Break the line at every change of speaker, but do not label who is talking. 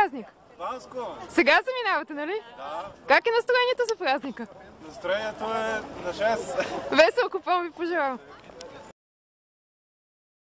празник?
Манско!
Сега заминавате, нали?
Да.
Как е настроението за празника?
Настроението е на 6.
Весел купон ви пожелавам.